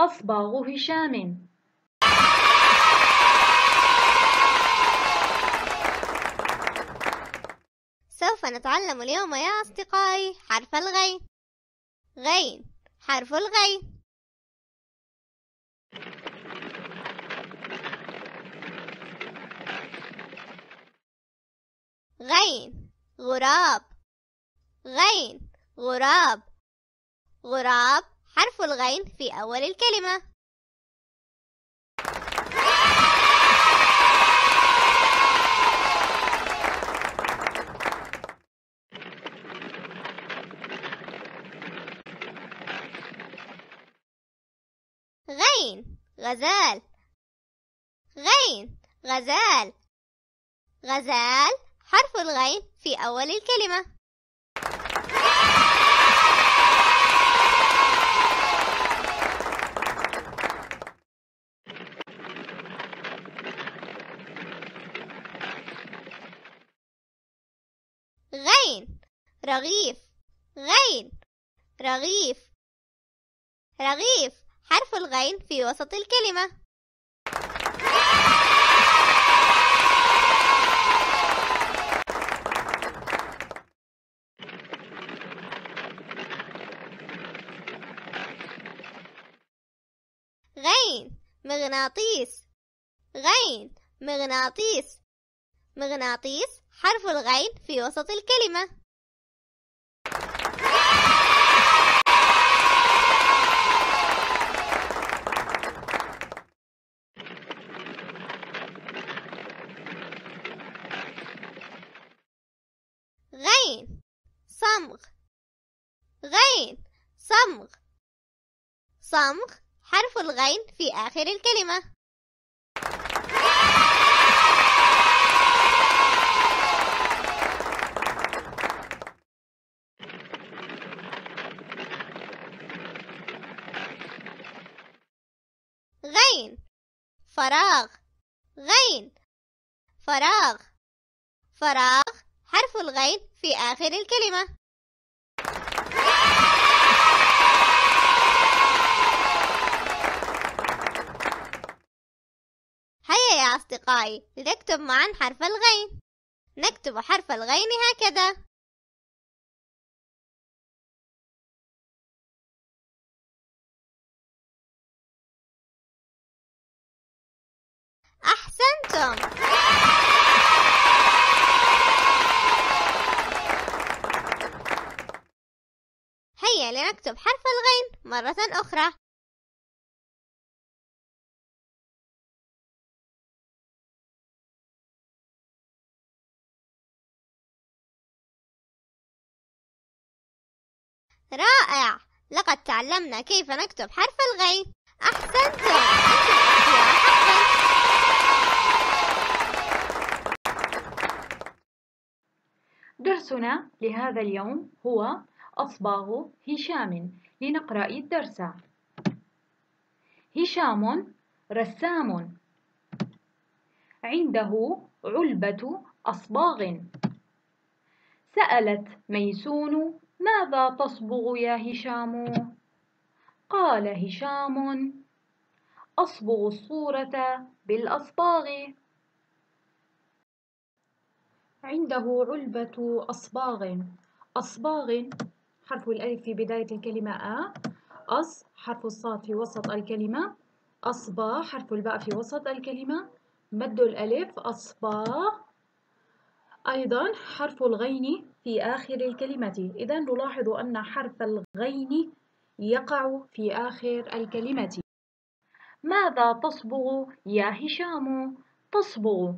أصباغ هشام. سوف نتعلم اليوم يا أصدقائي حرف الغين. غين حرف الغين. غين غراب. غين غراب. غراب. حرف الغين في أول الكلمة. غين غزال. غين غزال. غزال حرف الغين في أول الكلمة غين رغيف غين رغيف رغيف حرف الغين في وسط الكلمة. غين مغناطيس. غين مغناطيس. مغناطيس حرف الغين في وسط الكلمة غين صمغ غين صمغ. صمغ حرف الغين في آخر الكلمة. غين. فراغ. غين. فراغ. فراغ حرف الغين في آخر الكلمة هيا أصدقائي لنكتب معا حرف الغين. نكتب حرف الغين هكذا. أحسنتم. هيا لنكتب حرف الغين مرة أخرى. رائع. لقد تعلمنا كيف نكتب حرف الغين. أحسنتم درسنا لهذا اليوم هو أصباغ هشام. لنقرأ الدرس. هشام رسام. عنده علبة أصباغ. سألت ميسون ماذا تصبغ يا هشام؟ قال هشام أصبغ الصورة بالأصباغ. عنده علبة أصباغ. أصباغ حرف الألف في بداية الكلمة أ أص حرف الصاد في وسط الكلمة أصبا حرف الباء في وسط الكلمة مد الألف أصبا أيضا حرف الغين في آخر الكلمة. إذا نلاحظ أن حرف الغين يقع في آخر الكلمة. ماذا تصبغ يا هشام؟ تصبغ.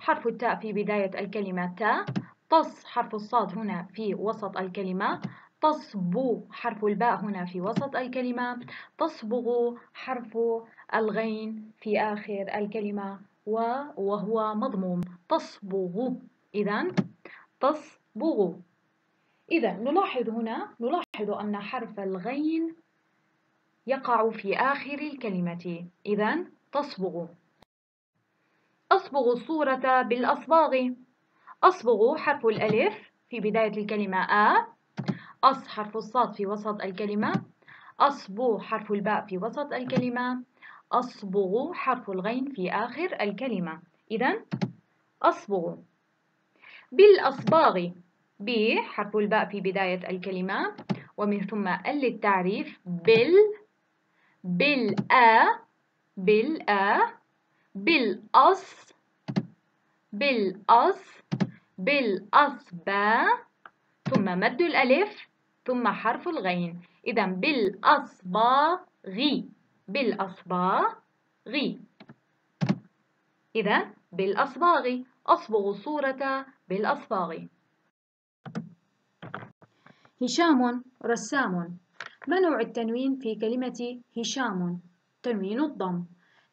حرف التاء في بداية الكلمة. تاء تص حرف الصاد هنا في وسط الكلمة. تصبو حرف الباء هنا في وسط الكلمة. تصبغ حرف الغين في آخر الكلمة. وهو مضموم. تصبغ. إذا تصبغ إذا نلاحظ هنا نلاحظ أن حرف الغين يقع في آخر الكلمة. إذا تصبغ أصبغ الصورة بالأصباغ. أصبغ حرف الألف في بداية الكلمة آ. أص حرف الصاد في وسط الكلمة. أصبغ حرف الباء في وسط الكلمة. أصبغ حرف الغين في آخر الكلمة. إذا أصبغ. بالأصباغ. ب حرف الباء في بداية الكلمة. ومن ثم ال للتعريف. بال. بالآ. بالآ. بالأص. بالأص. بالأصبا. ثم مد الألف. ثم حرف الغين. إذا بالأصباغ. بالأصباغ. إذا بالأصباغ. أصبغ الصورة بالأصباغ هشام رسام ما نوع التنوين في كلمة هشام؟ تنوين الضم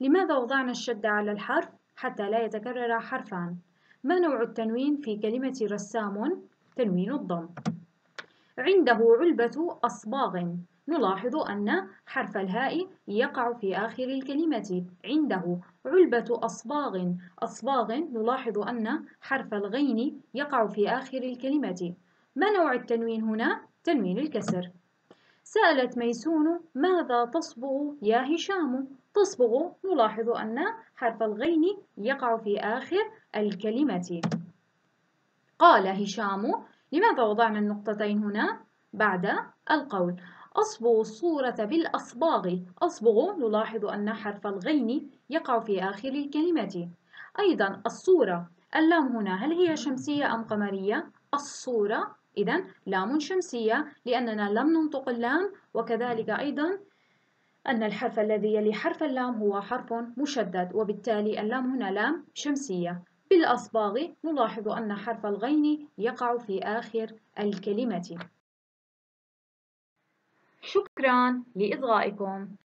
لماذا وضعنا الشدة على الحرف حتى لا يتكرر حرفان؟ ما نوع التنوين في كلمة رسام؟ تنوين الضم عنده علبة أصباغ. نلاحظ أن حرف الهاء يقع في آخر الكلمة. عنده علبة أصباغ. أصباغ نلاحظ أن حرف الغين يقع في آخر الكلمة. ما نوع التنوين هنا؟ تنوين الكسر. سألت ميسون ماذا تصبغ يا هشام؟ تصبغ نلاحظ أن حرف الغين يقع في آخر الكلمة. قال هشام لماذا وضعنا النقطتين هنا؟ بعد القول؟ أصبغ الصورة بالأصباغ. أصبغ نلاحظ أن حرف الغين يقع في آخر الكلمة. أيضا الصورة. اللام هنا هل هي شمسية أم قمرية؟ الصورة. إذا لام شمسية لأننا لم ننطق اللام وكذلك أيضا أن الحرف الذي يلي حرف اللام هو حرف مشدد وبالتالي اللام هنا لام شمسية. بالأصباغ نلاحظ أن حرف الغين يقع في آخر الكلمة. شكرا لإصغائكم.